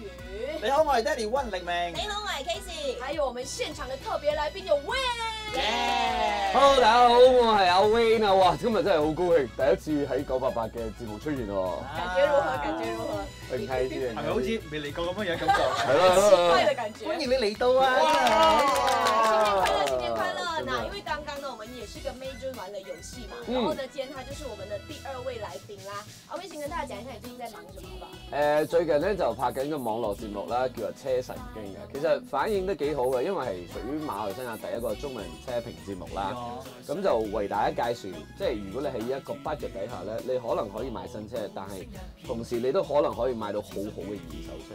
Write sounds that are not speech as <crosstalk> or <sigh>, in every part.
宇，你好，我係爹哋温力明。你好，我係 Casey。还有我们现场的特别来宾有 Win。Hello，大家好，我係阿 Wayne 啊！哇，今日真係好高興，第一次喺九八八嘅節目出現喎，感覺如何？感覺如何？很開心。係咪好似未嚟過咁樣樣感覺？<laughs> 係咯奇怪嘅感覺。歡迎你嚟到啊！玩了遊戲嘛，然后呢，今天他就是我們的第二位來賓啦。阿 Win 先跟大家講一下你最近在忙什麼好不好？誒，最近咧就拍緊個網絡節目啦，叫做《車神經》嘅，其實反應都幾好嘅，因為係屬於馬來西亞第一個中文車評節目啦。咁就為大家介紹，即係如果你喺一個 budget 底下咧，你可能可以買新車，但係同時你都可能可以買到好好嘅二手車。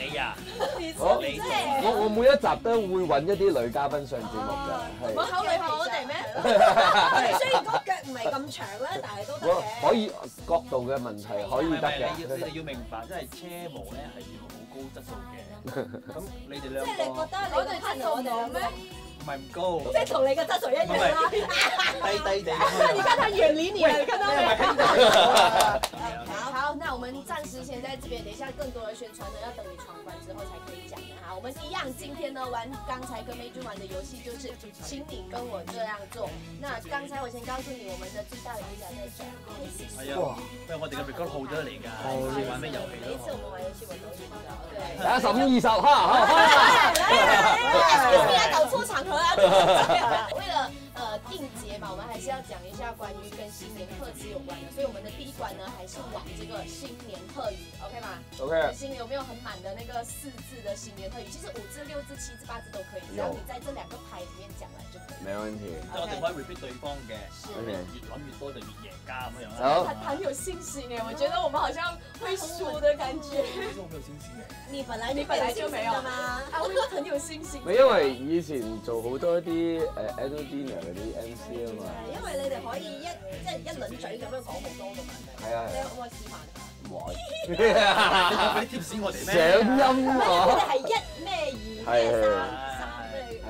你啊，我即我我每一集都會揾一啲女嘉賓上節目㗎，我係考慮下我哋咩？係 <laughs> 雖然個腳唔係咁長啦，但係都得嘅。可以角度嘅問題可以得你要你哋嘅。要明白，即係車模咧係要好高質素嘅。<laughs> 咁你哋兩即係你覺得你個 partner 我哋咩？唔係唔高，即係同你嘅質素一樣啦。低低地咁樣。<laughs> 你看他遠離你我們暫時先在这边，等一下更多的宣传呢，要等你闯关之后才可以讲的哈。我们一样，今天呢玩刚才跟 Major 玩的游戏就是，请你跟我这样做。那刚才我先告诉你，我们的最大的赢家在這兒。係啊，因為我哋嘅 record 好咗嚟㗎，你玩咩遊戲每一次我咯？們玩遊戲我都知道。對。大家十五二十，哈哈哈！是不是要搞錯場合啊？下关于跟新年賀詞有关的，所以我们的第一关呢，还是往这个新年贺语，OK 吗？OK，新有没有很满的那个四字的新年贺语？其实五字、六字、七字、八字都可以，只要你在这两个牌里面講來就可以。没问題。即係我哋可以 repeat 對方嘅越諗越多就越贏家咁樣啦。好他很有信心哎，我覺得我們好像會輸的感覺。其實我沒有信心嘅。你本來你本來就沒有的嘛。啊，我很有信心。咪因為以前做好多啲誒 annual dinner 嗰啲 MC 啊嘛，因為你哋可以一即係一輪嘴咁樣講好多㗎嘛。係啊你可唔可以示範下？唔可以。你俾啲 tips 我哋上咩？音唔係，啊我哋！係一咩二咩三三咩？誒，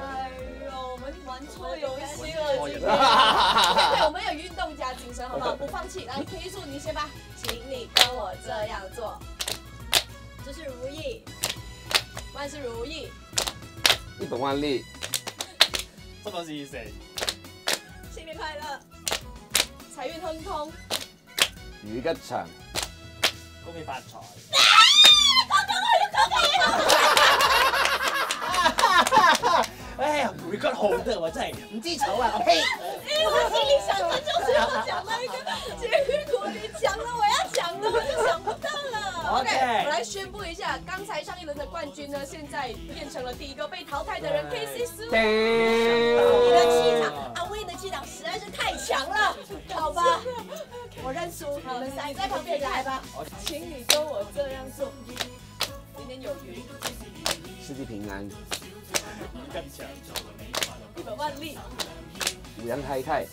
哎呦，我們玩錯遊戲了，錯人今天。對，我們有運動家精神，好不好？<laughs> 不放棄。來，K 數你先吧，請你跟我這樣做，就是如意。萬事如意。一本萬利，心想事成，新年快乐！財運亨通，魚吉祥，恭喜發財。<laughs> 哎呀，record 好得我，真係唔知醜啊！我呸！我心裡想的就是要講那個，結果你講了我要講的，我就想不到了。OK，我來宣布一下，剛才上一輪的冠軍呢，現在變成了第一個被淘汰的人 K C 十五。你的氣叮！場，阿威的氣場實在是太強了，好吧，我認輸，你们三個在旁边来吧。请你跟我这样做，年年有餘，世紀平安，一本万利。五羊太太，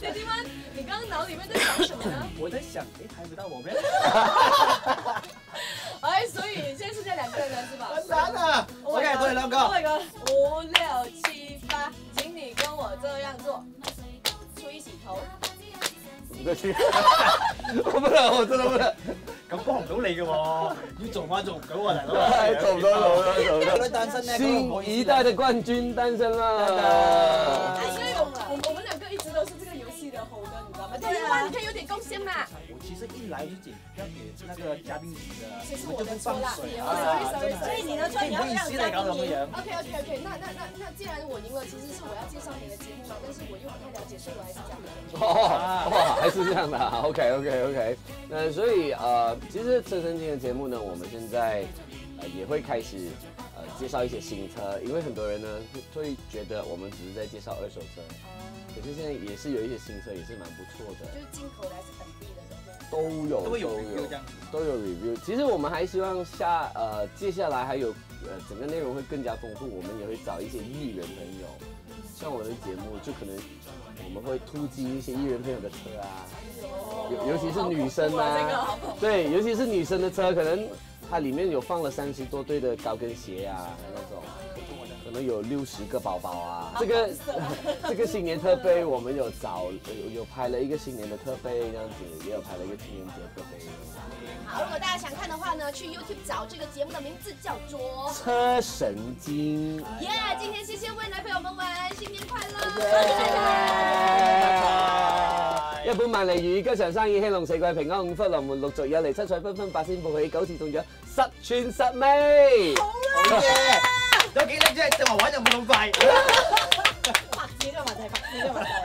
姐弟们，你刚刚脑里面在想什么呢？我在想，誒睇不到我咩？哎，所以现在剩下两个人了，是吧？完蛋啦！OK，我哋兩個。我個五六七八，请你跟我这样做，出一起頭。對不起，<laughs> 我不能，我真的不能，咁幫唔到你嘅喎，要做翻做唔到啊，大佬。<laughs> 做唔到，做唔到，做唔到。女單身咧，新一代的冠軍誕生啦！所以我我我們兩個一直都是這個遊戲的 holder，你知道嗎？姐弟們，你可以有點貢獻嘛。一来就給要给那个嘉賓席的，其實我就不我的錯啦放水啊，sorry 真係 sorry，所以你的錯你要讓唔好意思嚟搞咁嘅樣。OK OK OK，那那那那既然我赢了，其实是我要介绍你的节目嘛，但是我又不太了解，所以我还是講。哦，哇，還是这样的啊，OK OK OK，那所以呃，其實車神經的节目呢，我们现在呃也会开始呃介绍一些新车，因为很多人呢會會覺得我们只是在介绍二手車，可是现在也是有一些新车，也是蛮不错的。就是进口的还是本地的都有都有。都有。review。其实我们还希望下呃接下来还有呃整个内容会更加丰富，我们也会找一些艺人朋友。像我的节目，就可能我们会突击一些艺人朋友的车啊，尤尤其是女生啊，对，尤其是女生的车，可能它里面有放了三十多对的高跟鞋啊那种。可能有六十个包包啊！这个 <laughs> 这个新年特备，我们有找有有拍了一个新年的特备，这样子也有拍了一个情人节特备。好，如果大家想看的话呢，去 YouTube 找这个节目的名字叫做《车神经》。耶！今天谢谢未来陪我们玩，新年快樂！一本萬利語吉祥生意，興隆四季平安，五福臨門，陸續有嚟，七彩繽紛，八仙報喜，九次中獎，十全十美。好嘢！有幾叻啫？正話玩又冇咁快。<laughs> 拍子嘅問題，拍子嘅問題。